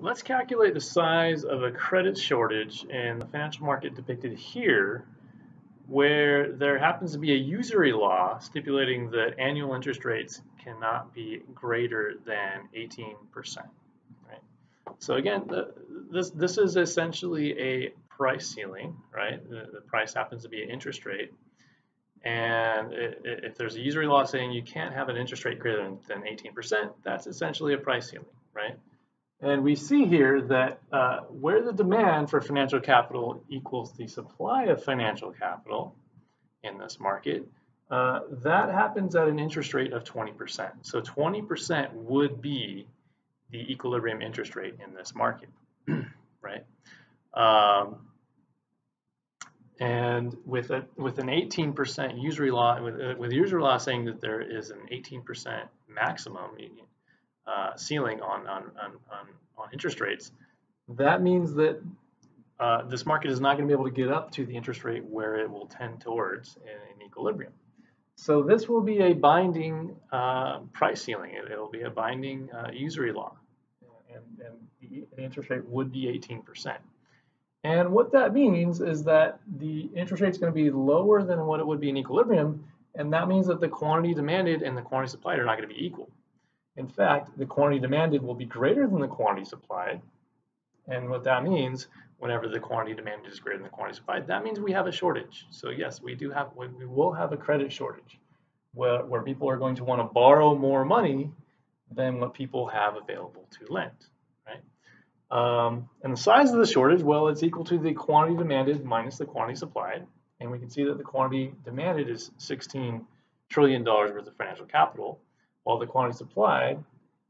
let's calculate the size of a credit shortage in the financial market depicted here where there happens to be a usury law stipulating that annual interest rates cannot be greater than 18%. Right? So again, the, this, this is essentially a price ceiling, right? The, the price happens to be an interest rate. And it, it, if there's a usury law saying you can't have an interest rate greater than, than 18%, that's essentially a price ceiling, right? And we see here that uh, where the demand for financial capital equals the supply of financial capital in this market, uh, that happens at an interest rate of 20%. So 20% would be the equilibrium interest rate in this market, right? Um, and with a with an 18% usury law, with, uh, with usury law saying that there is an 18% maximum, uh, ceiling on, on, on, on, interest rates, that means that uh, this market is not going to be able to get up to the interest rate where it will tend towards an equilibrium. So this will be a binding uh, price ceiling. It, will be a binding uh, usury law. And, and the interest rate would be 18%. And what that means is that the interest rate is going to be lower than what it would be in equilibrium. And that means that the quantity demanded and the quantity supplied are not going to be equal. In fact, the quantity demanded will be greater than the quantity supplied. And what that means, whenever the quantity demanded is greater than the quantity supplied, that means we have a shortage. So yes, we do have, we will have a credit shortage where, where people are going to want to borrow more money than what people have available to lend, right? Um, and the size of the shortage, well, it's equal to the quantity demanded minus the quantity supplied. And we can see that the quantity demanded is $16 trillion worth of financial capital while the quantity supplied,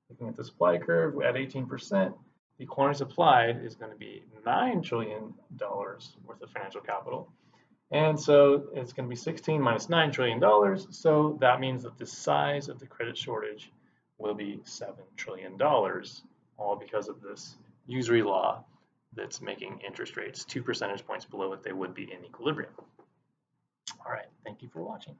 looking at the supply curve at 18%, the quantity supplied is going to be $9 trillion worth of financial capital. And so it's going to be 16 minus $9 trillion. So that means that the size of the credit shortage will be $7 trillion, all because of this usury law that's making interest rates two percentage points below what they would be in equilibrium. All right, thank you for watching.